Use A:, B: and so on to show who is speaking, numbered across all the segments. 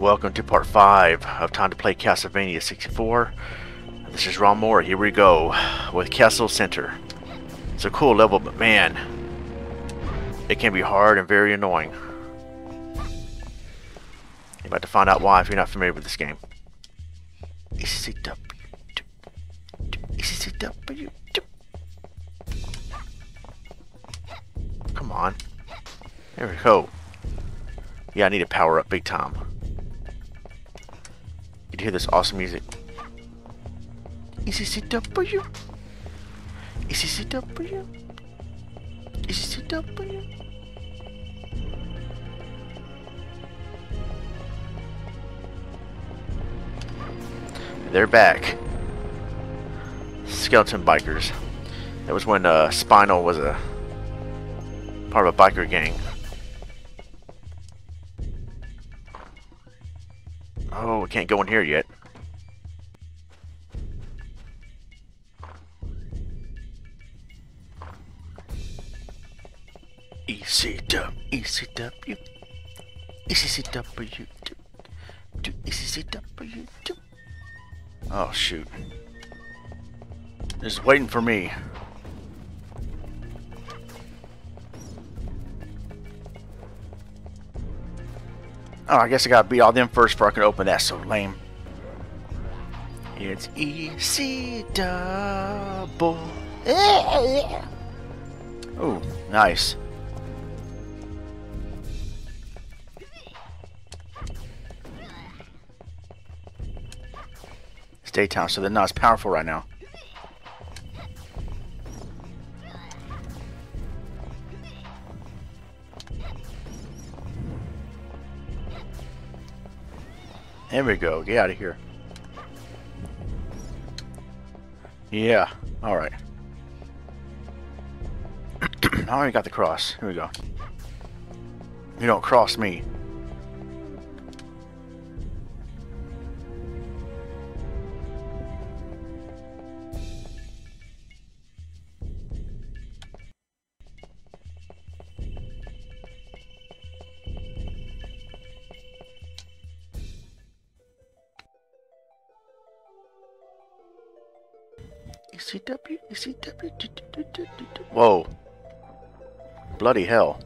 A: Welcome to part 5 of Time to Play Castlevania 64. This is Ronmower. Here we go with Castle Center. It's a cool level, but man, it can be hard and very annoying. You're about to find out why if you're not familiar with this game. Come on. There we go. Yeah, I need to power up big time. Hear this awesome music. ECCW. ECCW. ECCW. They're back. Skeleton Bikers. That was when uh, Spinal was a part of a biker gang. Oh, we can't go in here yet. ECW, ECW, ECCW, ECCW. Oh, shoot. Just waiting for me. Oh, I guess I gotta beat all them first before I can open that. So lame. It's EC double. Oh, nice. It's daytime, so they're not as powerful right now. There we go. Get out of here. Yeah. Alright. I already got the cross. Here we go. You don't cross me. Whoa. Bloody hell.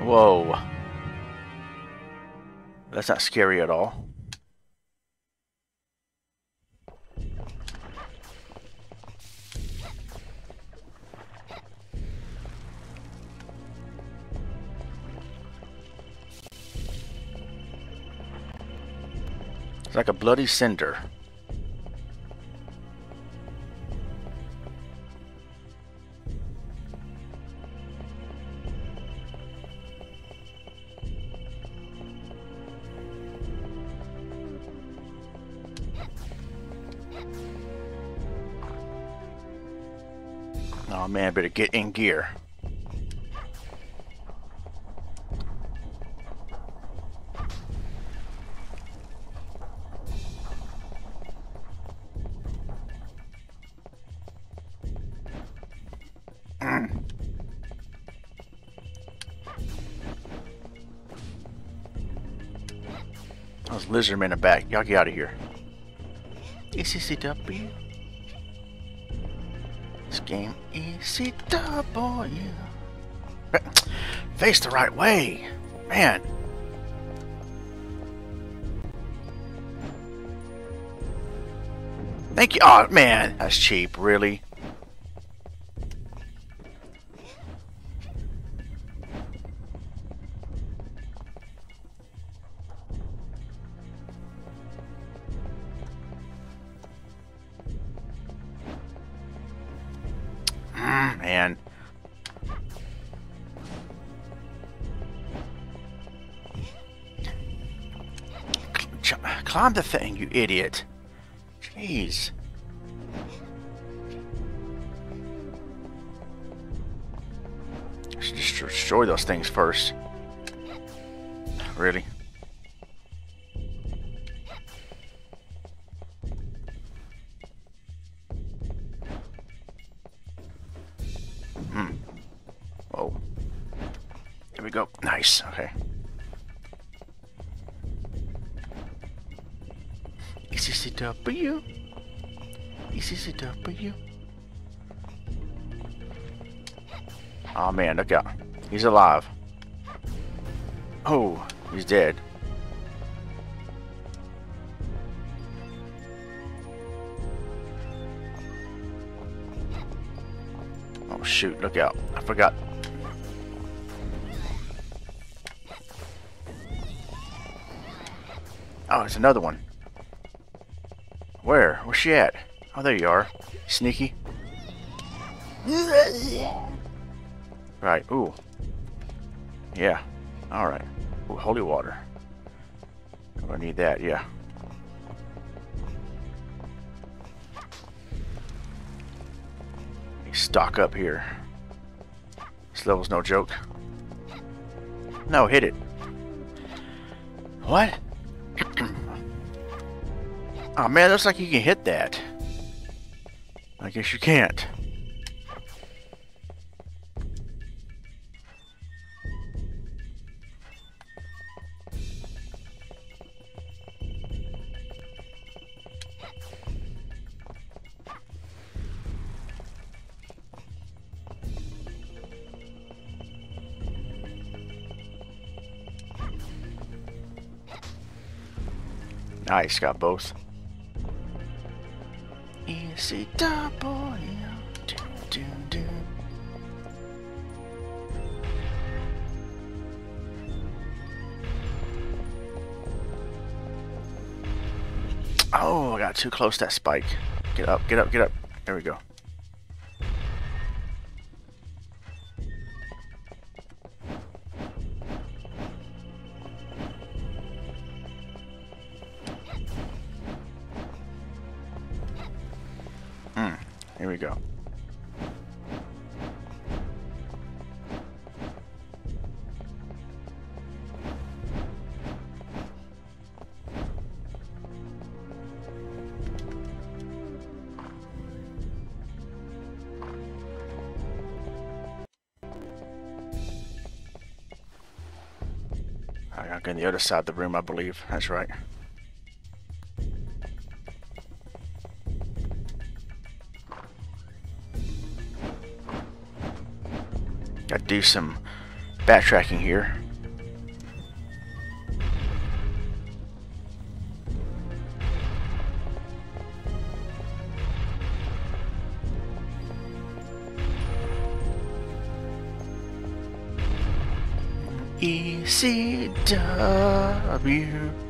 A: Whoa. That's not scary at all. It's like a bloody cinder. Man, better get in gear. Those lizard men are back. Y'all get out of here. ECCW. Game ECW. Face the right way. Man. Thank you. Oh, man. That's cheap. Really? Man. Cl- Climb the thing, you idiot. Jeez. Just destroy those things first. Really? W? Oh man, look out. He's alive. Oh, he's dead. Oh shoot, look out. I forgot. Oh, it's another one. Where? Where's she at? Oh, there you are. Sneaky. Right, ooh. Yeah. Alright. Holy water. I need that, yeah. Stock up here. This level's no joke. No, hit it. What? oh man, looks like you can hit that. I guess you can't. Nice, got both. Do. Oh, I got too close to that spike. Get up, get up, get up. There we go. I got on the other side of the room, I believe. That's right. Gotta do some backtracking here. ECW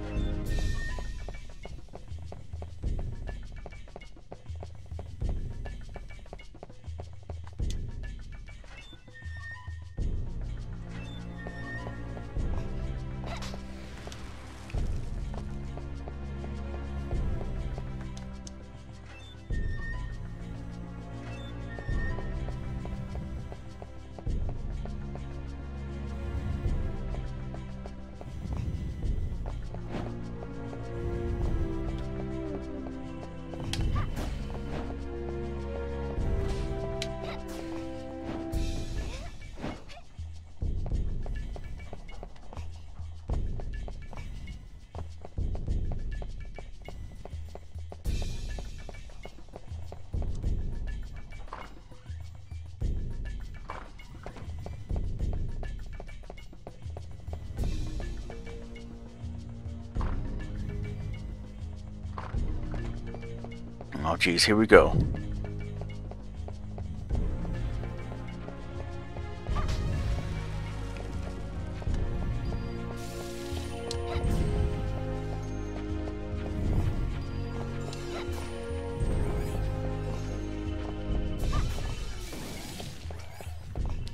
A: Oh geez, here we go.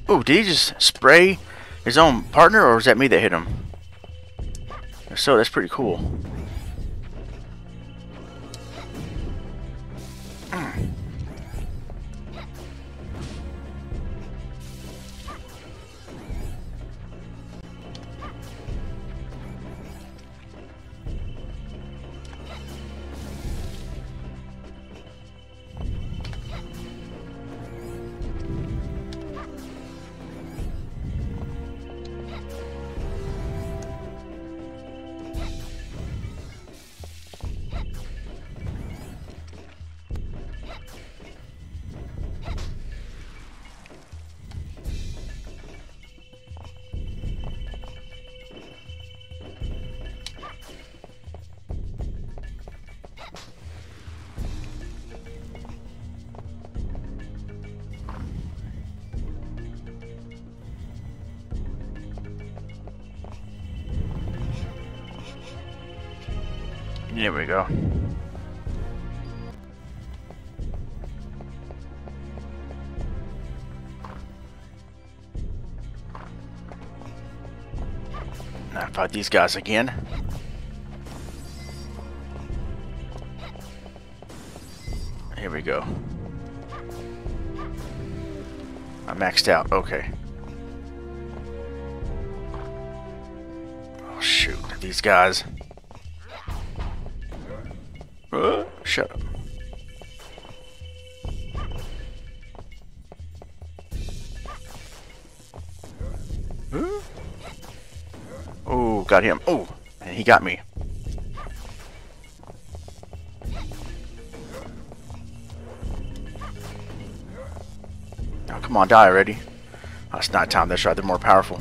A: Oh, did he just spray his own partner, or was that me that hit him? If so, that's pretty cool. There we go. Now fight these guys again. Here we go. I'm maxed out. Okay. Oh shoot, these guys. Shut up. Oh, got him. Oh, and he got me. Now come on, die already. Oh, it's not time. That's right. They're more powerful.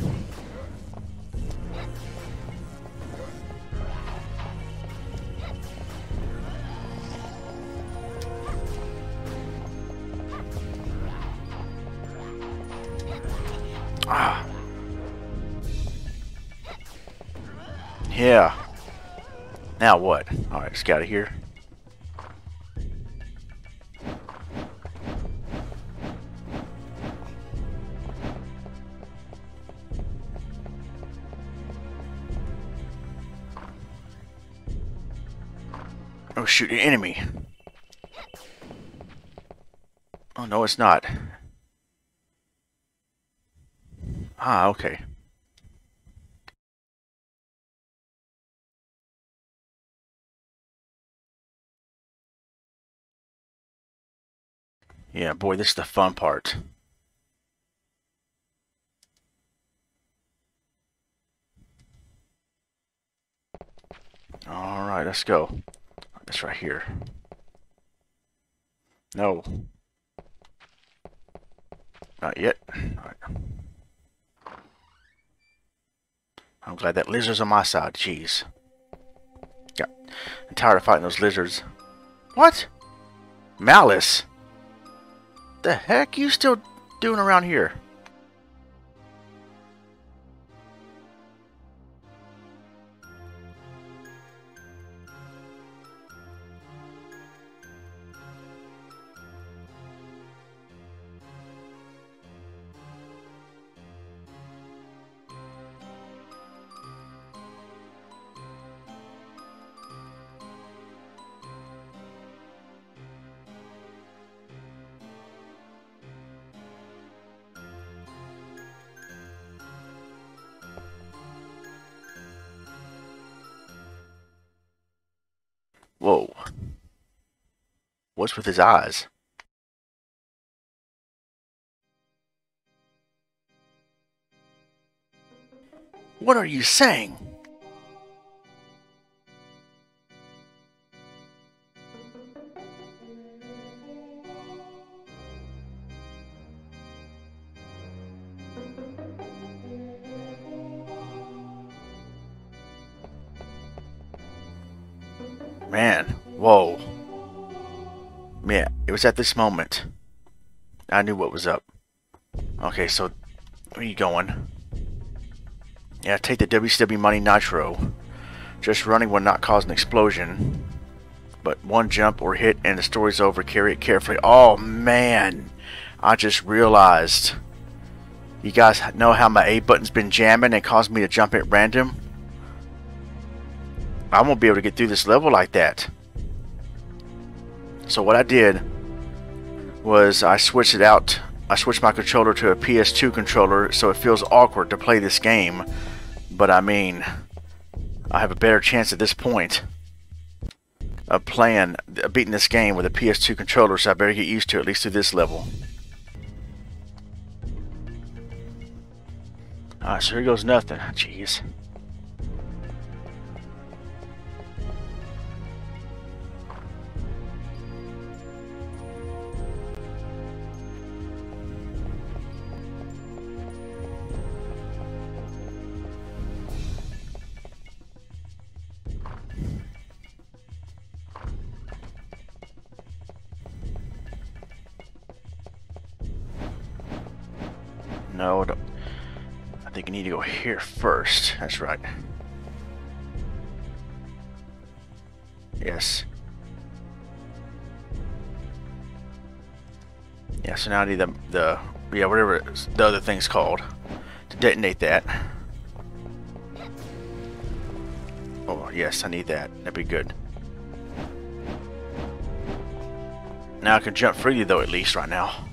A: Now what? Alright, just got it here. Oh shoot, an enemy. Oh no, it's not. Ah, okay. Yeah, boy, this is the fun part. Alright, let's go. It's right here. No. Not yet. Right. I'm glad that lizard's on my side. Jeez. Yeah. I'm tired of fighting those lizards. What? Malus? What the heck are you still doing around here? Whoa. What's with his eyes? What are you saying? At this moment. I knew what was up. Okay, so where are you going? Yeah, take the WCW Monday Nitro. Just running will not cause an explosion. But one jump or hit and the story's over. Carry it carefully. Oh, man. I just realized. You guys know how my A button's been jamming and caused me to jump at random? I won't be able to get through this level like that. So what I did was I switched it out. I switched my controller to a PS2 controller so it feels awkward to play this game. But I mean, I have a better chance at this point of playing, of beating this game with a PS2 controller so I better get used to it, at least through this level. Alright, so here goes nothing. Jeez. Here first. That's right. Yes. Yeah, so now I need the, the yeah, whatever the other thing's called to detonate that. Oh, yes, I need that. That'd be good. Now I can jump freely, though, at least right now.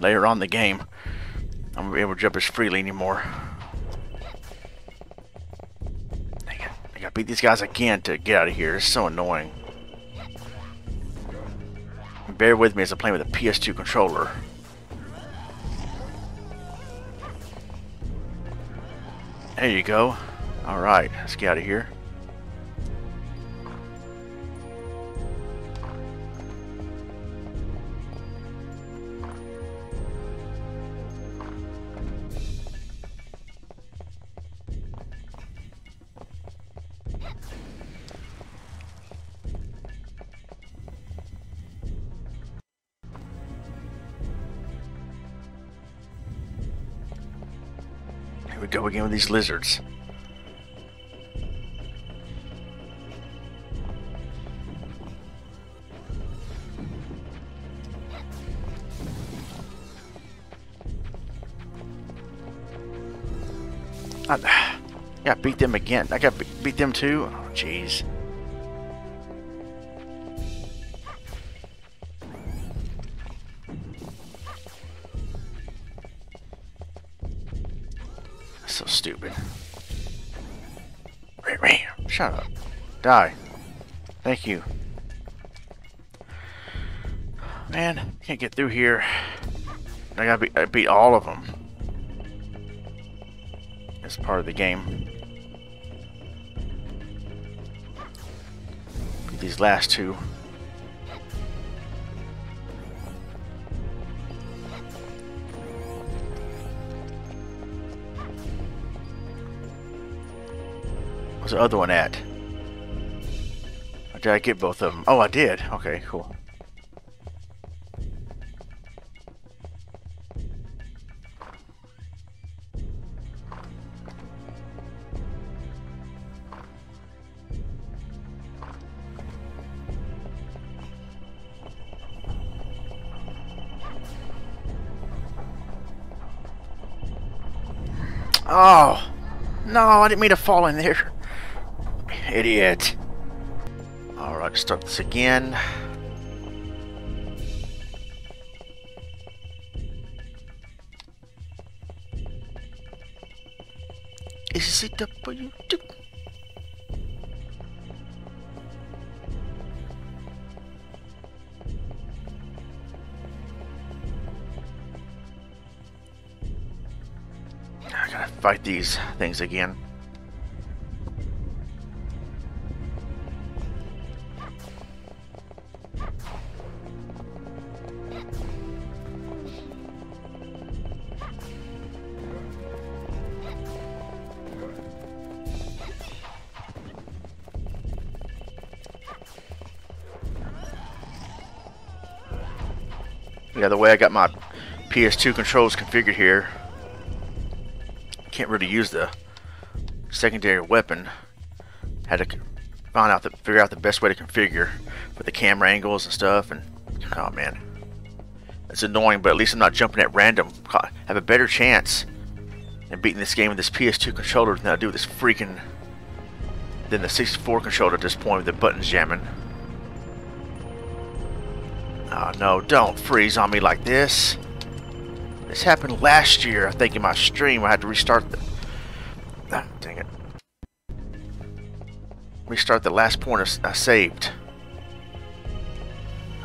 A: Later on the game, I'm gonna be able to jump as freely anymore. Dang it. I gotta beat these guys again to get out of here. It's so annoying. Bear with me as I'm playing with a PS2 controller. There you go. Alright, let's get out of here. Here we go again with these lizards. I, yeah, beat them again. I got beat them too. Oh, jeez. Shut up. Die. Thank you. Man, can't get through here. I gotta beat, I beat all of them. It's part of the game. Beat these last two. Other one at? Or did I get both of them? Oh, I did. Okay, cool. Oh! No, I didn't mean to fall in there. Idiot. Alright, start this again. Is it up for you? I gotta fight these things again. Got my PS2 controls configured here, can't really use the secondary weapon. Had to find out the figure out the best way to configure with the camera angles and stuff. And oh man, it's annoying. But at least I'm not jumping at random. I have a better chance in beating this game with this PS2 controller than I do with this freaking than the 64 controller at this point with the buttons jamming. Oh no, don't freeze on me like this. This happened last year, I think, in my stream. I had to restart the... Ah, dang it. Restart the last point I saved.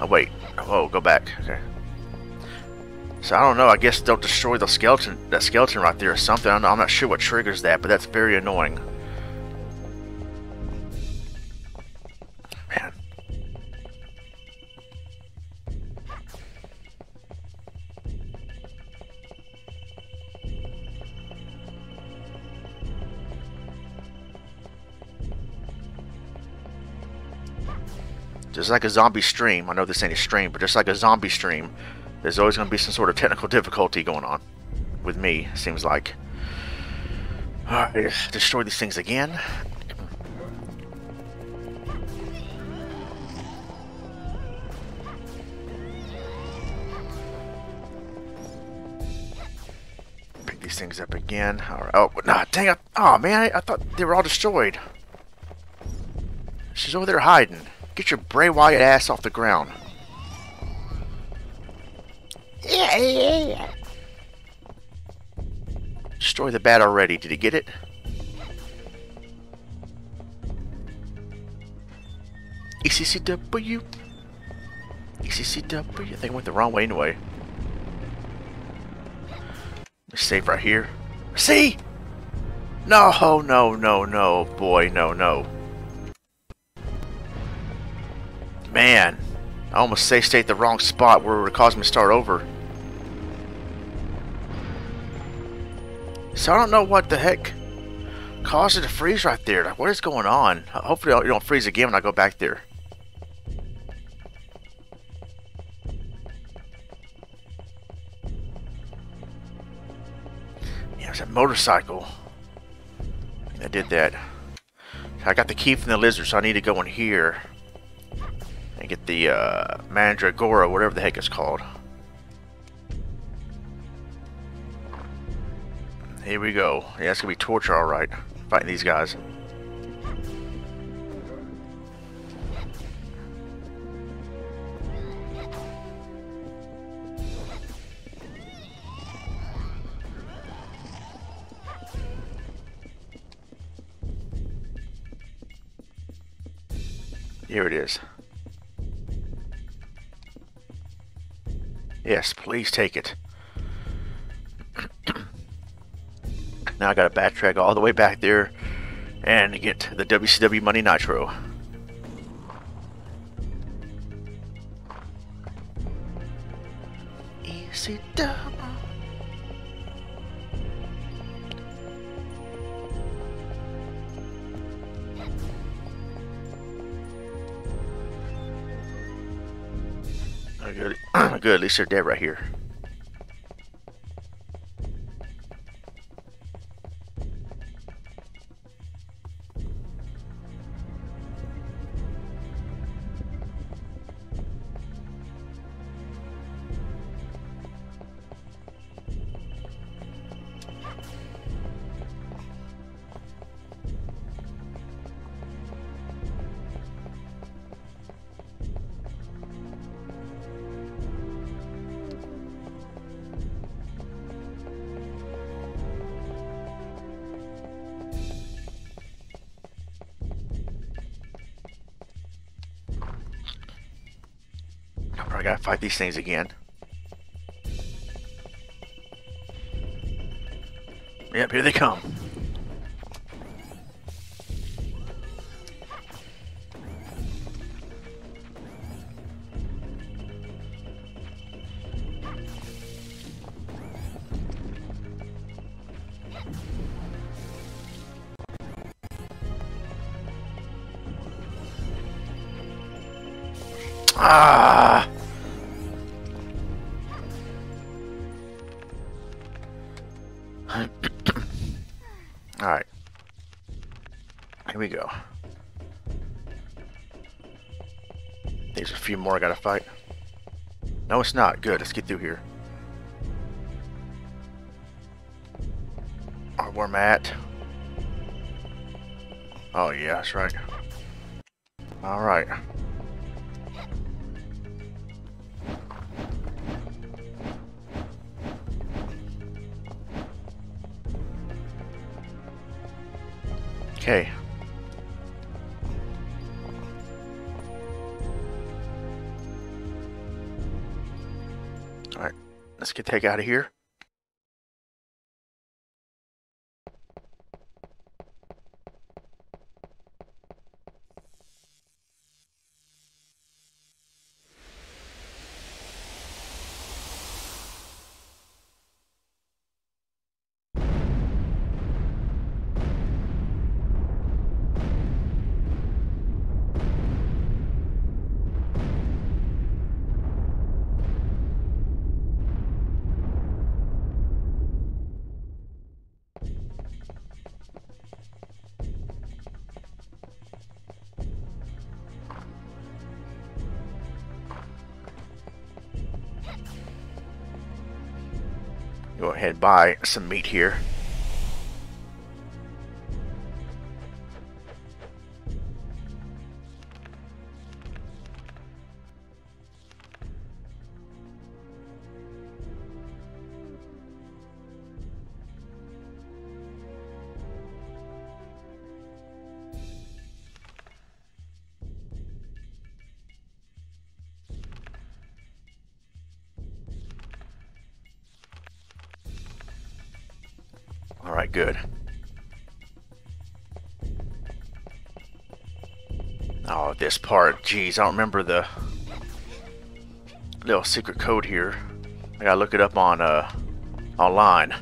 A: Oh, wait. Oh, go back. Okay. So, I don't know. I guess don't destroy the skeleton, that skeleton right there or something. I'm not sure what triggers that, but that's very annoying. Just like a zombie stream, I know this ain't a stream, but just like a zombie stream, There's always going to be some sort of technical difficulty going on with me, seems like. Alright, destroy these things again. Pick these things up again. Oh, nah, dang it. Oh, man, I, I thought they were all destroyed. She's over there hiding. Get your Bray Wyatt ass off the ground. Yeah, yeah, yeah. Destroy the bat already. Did he get it? ECCW. ECCW. I think I went the wrong way anyway. Let's save right here. See? No, no, no, no, boy, no, no. Man, I almost say state the wrong spot where it would cause me to start over. So I don't know what the heck caused it to freeze right there. Like, what is going on? Hopefully it don't freeze again when I go back there. Yeah, it's a motorcycle. I did that. I got the key from the lizard, so I need to go in here and get the uh, Mandragora, whatever the heck it's called. Here we go. Yeah, it's gonna be torture, alright. Fighting these guys. Here it is. Yes, please take it. Now I gotta backtrack all the way back there and get the WCW Monday Nitro. ECW. Good. Good, at least they're dead right here. Fight these things again. Yep, here they come. Ah! More I gotta fight. No, it's not. Good. Let's get through here. Alright, where I'm at. Oh, yeah, that's right. Alright. Okay. Let's get take out of here. Go ahead and buy some meat here. This part. Jeez, I don't remember the little secret code here. I gotta look it up on, uh, online.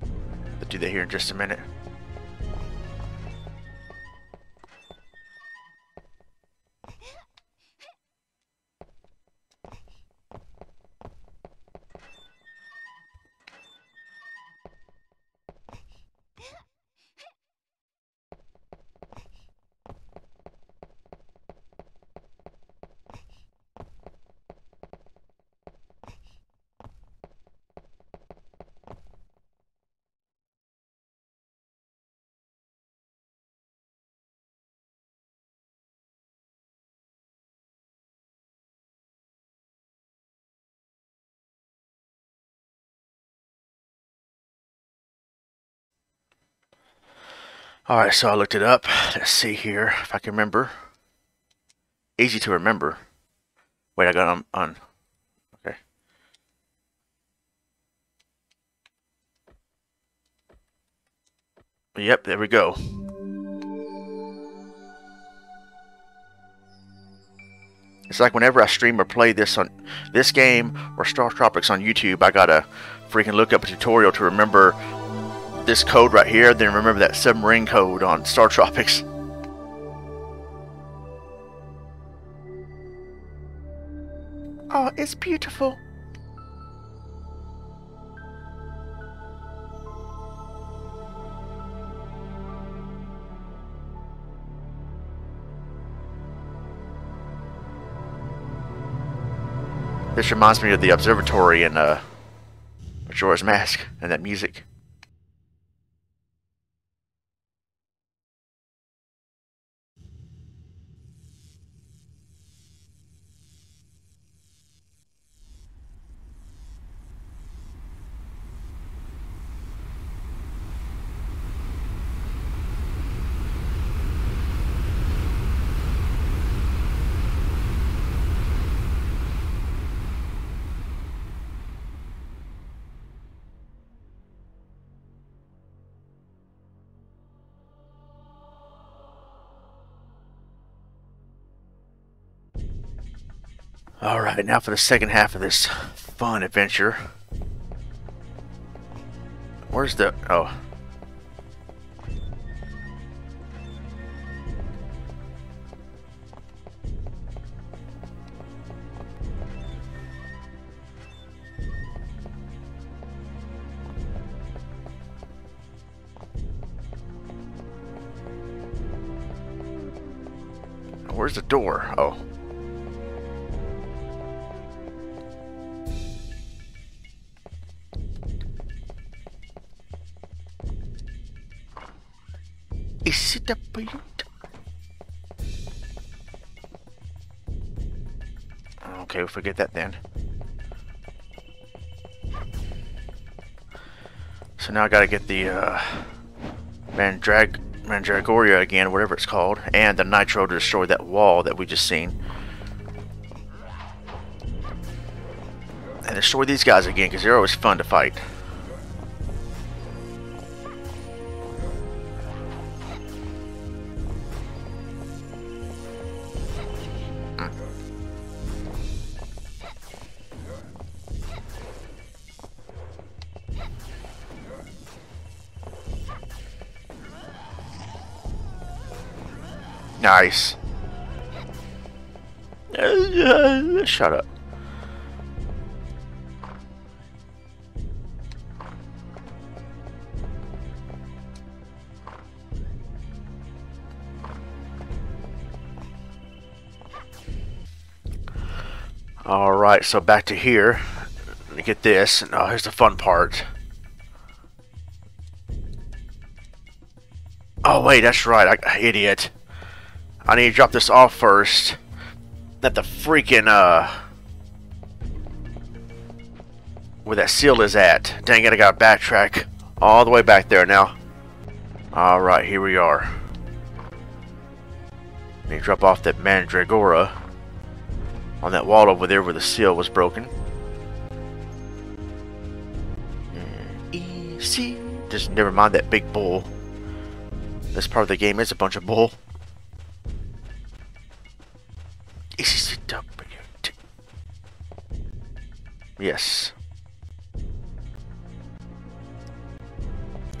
A: I'll do that here in just a minute. Alright, so I looked it up. Let's see here if I can remember. Easy to remember. Wait, I got on, on. Okay. Yep, there we go. It's like whenever I stream or play this on this game or Star Tropics on YouTube, I gotta freaking look up a tutorial to remember this code right here, then remember that submarine code on Star Tropics. Oh, it's beautiful. This reminds me of the observatory in uh, Majora's Mask and that music. Alright, now for the second half of this fun adventure. Where's the... oh. Where's the door? Oh. Is it a point? Okay, we'll forget that then. So now I gotta get the uh, Mandrag Mandragoria again, whatever it's called, and the Nitro to destroy that wall that we just seen. And destroy these guys again, because they're always fun to fight. Nice. Uh, shut up. Alright, so back to here. Let me get this. Oh, here's the fun part. Oh, wait, that's right. I, idiot. I need to drop this off first. That the freaking, uh... Where that seal is at. Dang it, I gotta backtrack. All the way back there now. Alright, here we are. I Need to drop off that Mandragora on that wall over there where the seal was broken. Easy. Just never mind that big bull. This part of the game is a bunch of bull. Yes.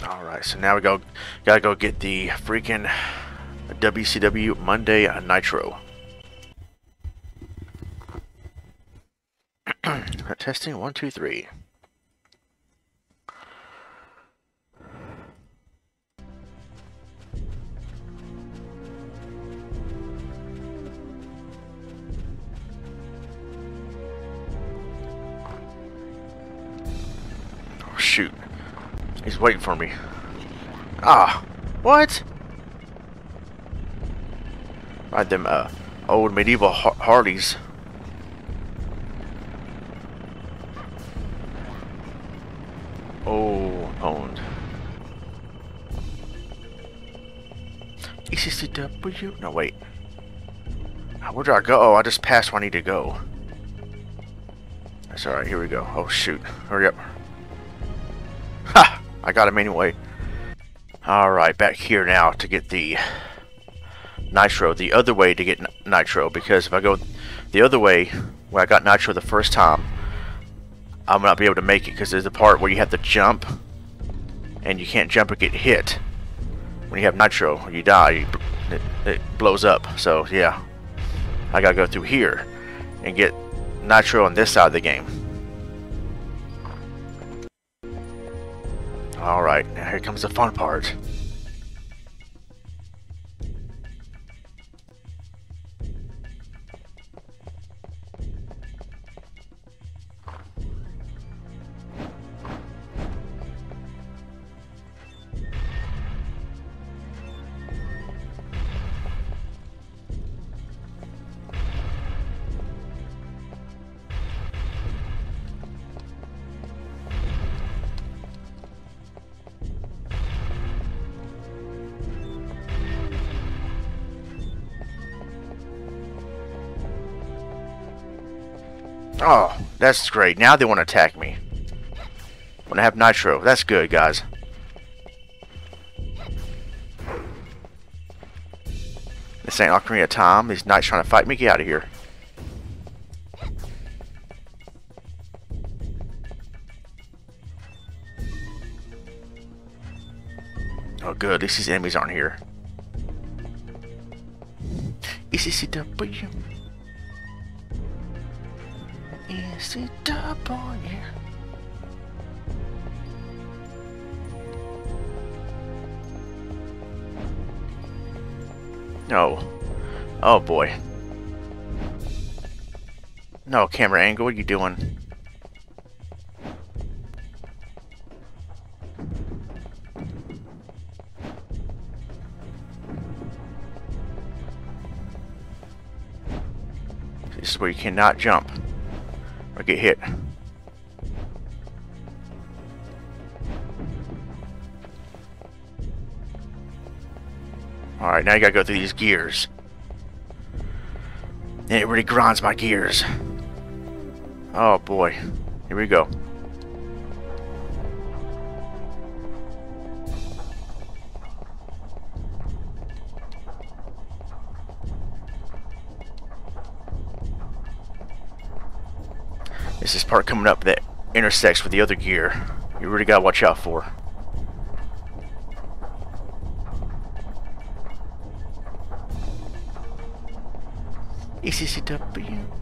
A: Alright, so now we go gotta go get the freaking WCW Monday Nitro. Testing one, two, three. He's waiting for me. Ah, what? Ride them uh, old medieval Harleys. Oh, owned. ECCW? No, wait. Where do I go? Oh, I just passed where I need to go. That's alright, here we go. Oh, shoot. Hurry up. I got him anyway. Alright, back here now to get the Nitro. The other way to get Nitro, because if I go the other way, where I got Nitro the first time, I'm not be able to make it because there's a part where you have to jump and you can't jump or get hit. When you have nitro, you die, you, it, it blows up. So yeah, I gotta go through here and get nitro on this side of the game. Alright, now here comes the fun part. Oh, that's great. Now they want to attack me. When I have nitro. That's good, guys. This ain't Ocarina of Time. These knights trying to fight me. Get out of here. Oh, good. At least these enemies aren't here. ECCW. Is it double, yeah? No. Oh boy. No, camera angle, what are you doing? This is where you cannot jump get hit. Alright, now you gotta go through these gears. And it really grinds my gears. Oh boy. Here we go. This part coming up that intersects with the other gear. You really gotta watch out for. ECCW.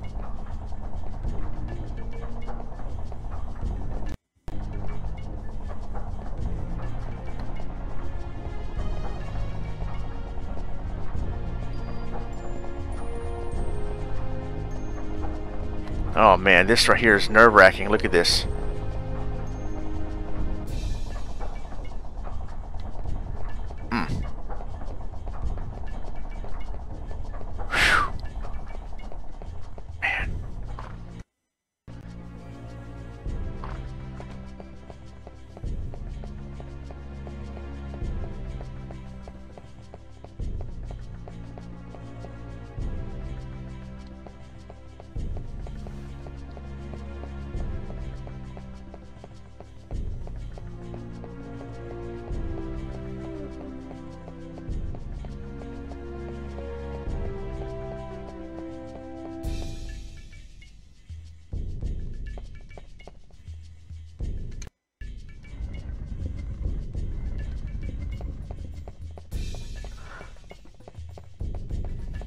A: Oh man, this right here is nerve-wracking. Look at this.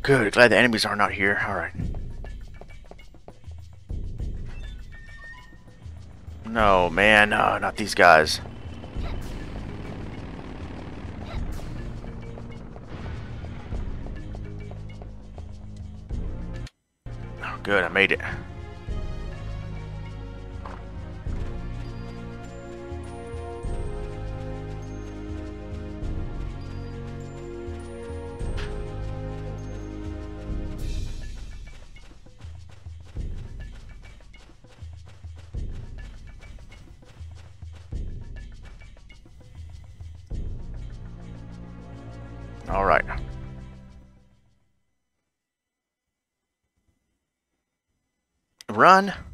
A: Good. Glad the enemies are not here. Alright. No, man. No, not these guys. Oh, good. I made it. Run.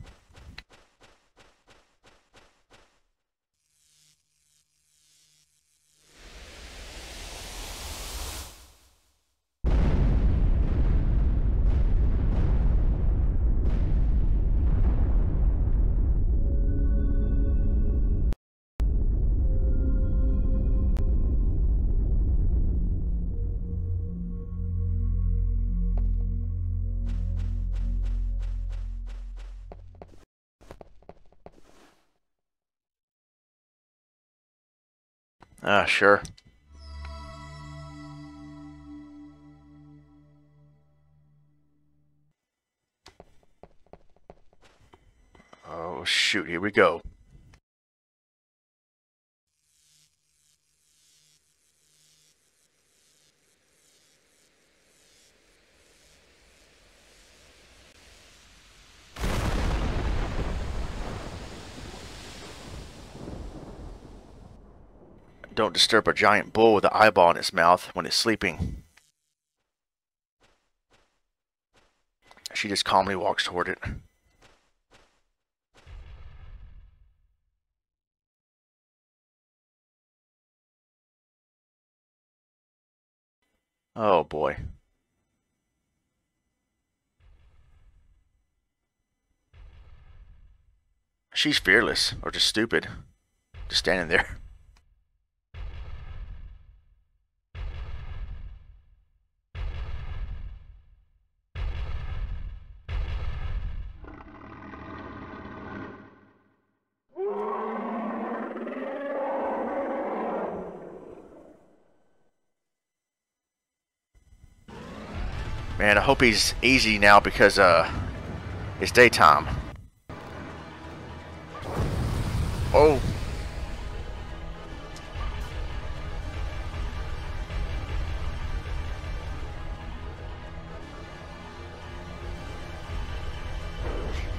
A: Ah, sure. Oh, shoot. Here we go. Disturb a giant bull with an eyeball in its mouth when it's sleeping. She just calmly walks toward it. Oh boy. She's fearless, or just stupid. Just standing there. Man, I hope he's easy now because uh, it's daytime. Oh.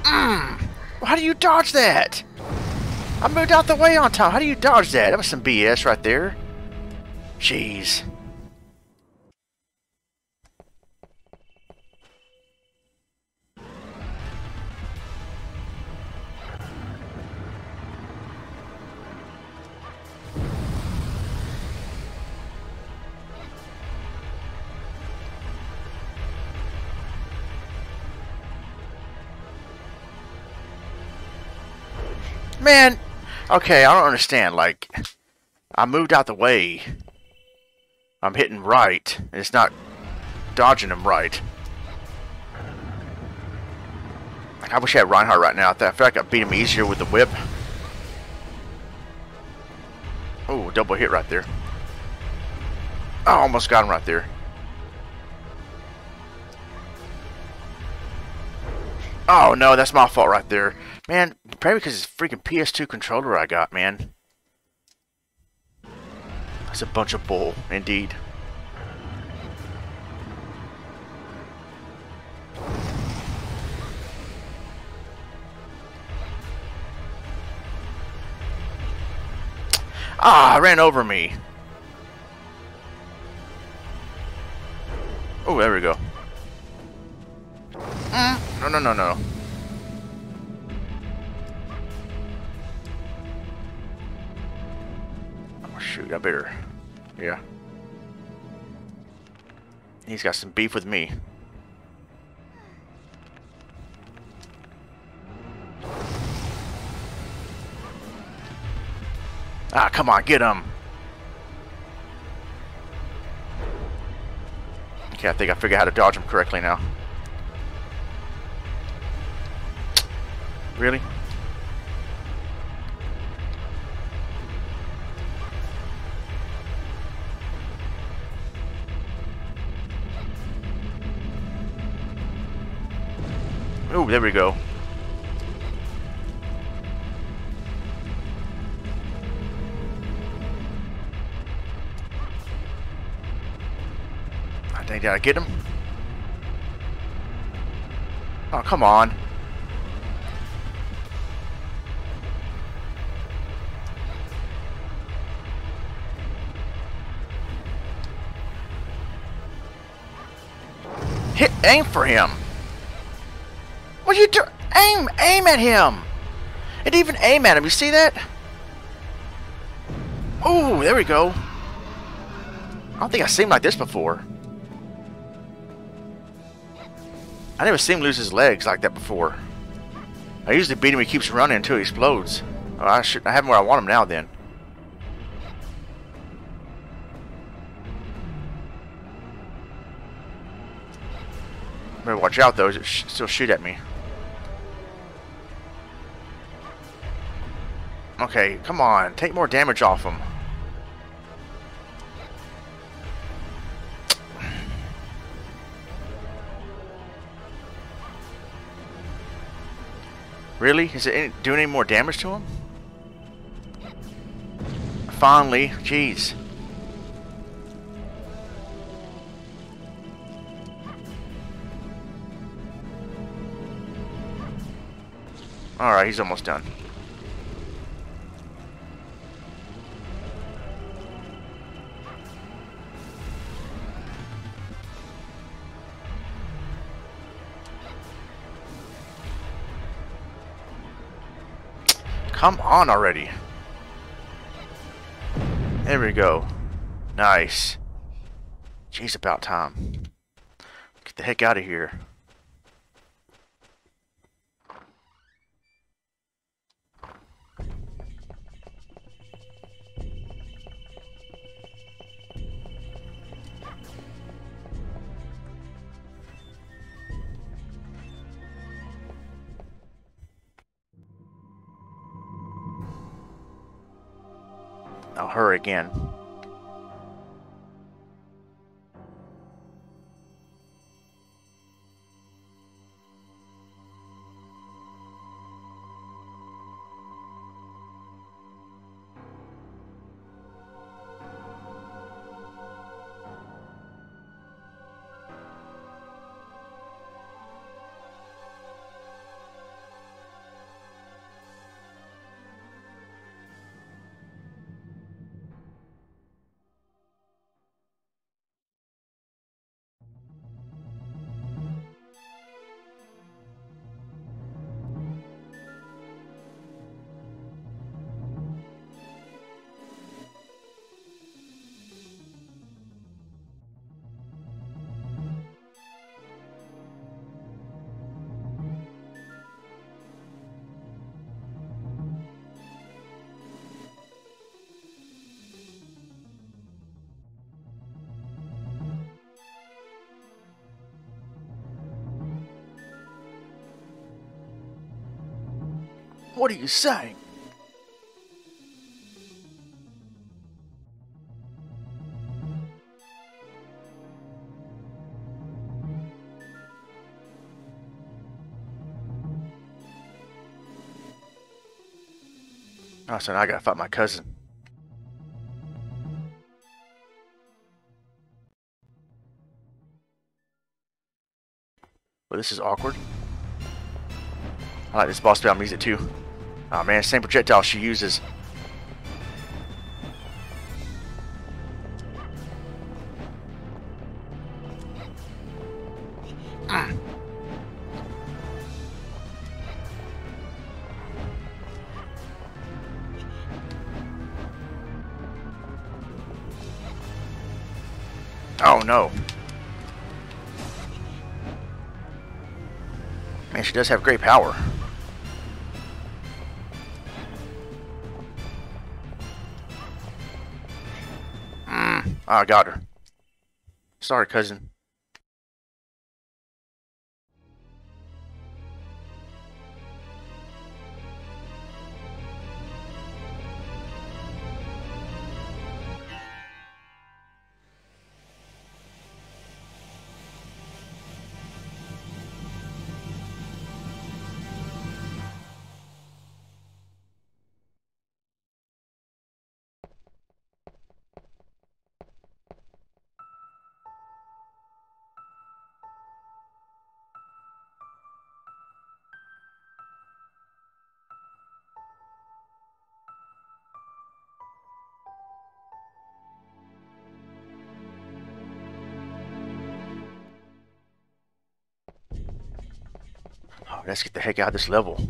A: Mm. How do you dodge that? I moved out the way on time. How do you dodge that? That was some BS right there. Jeez. Man, okay, I don't understand. Like, I moved out the way. I'm hitting right, and it's not dodging him right. I wish I had Reinhardt right now. I feel like I beat him easier with the whip. Oh, double hit right there. I almost got him right there. Oh no, that's my fault right there. Man, probably because it's freaking PS2 controller I got, man. That's a bunch of bull, indeed. Ah, ran over me. Oh, there we go. Mm, no, no, no, no. Shoot, I better... Yeah. He's got some beef with me. Ah, come on, get him. Okay, I think I figured out how to dodge him correctly now. Really? Oh, there we go. I think did I get him? Oh, come on. Hit aim for him. What are you do? Aim, aim at him. And even aim at him. You see that? Oh, there we go. I don't think I've seen like this before. I never seen him lose his legs like that before. I usually beat him. He keeps running until he explodes. Oh, I should. I have him where I want him now. Then. Better watch out though. It still shoot at me. Okay, come on. Take more damage off him. Really? Is it any, doing any more damage to him? Finally. Jeez. Alright, he's almost done. Come on already. There we go. Nice. Jeez, about time. Get the heck out of here. Her again. What are you saying? I said I gotta fight my cousin. Well, this is awkward. I like this boss battle music too. Oh man, same projectile she uses. Mm. Oh no. Man, she does have great power. I got her. Sorry, cousin. Let's get the heck out of this level.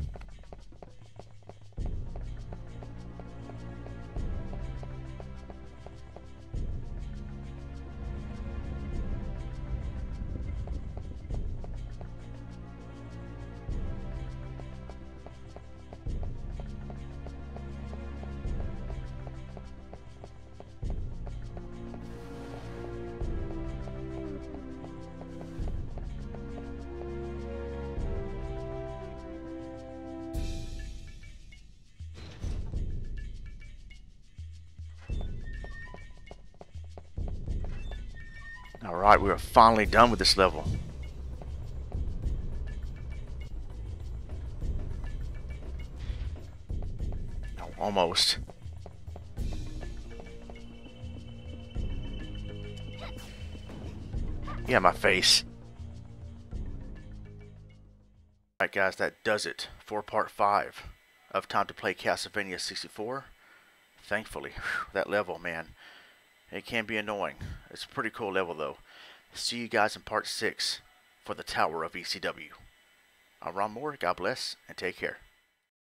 A: We are finally done with this level. No, almost. Yeah, my face. Alright guys, that does it for part 5 of Time to Play Castlevania 64. Thankfully, whew, that level, man. It can be annoying. It's a pretty cool level though. See you guys in part 6 for the Tower of ECW. I'm Ronmower, God bless, and take care.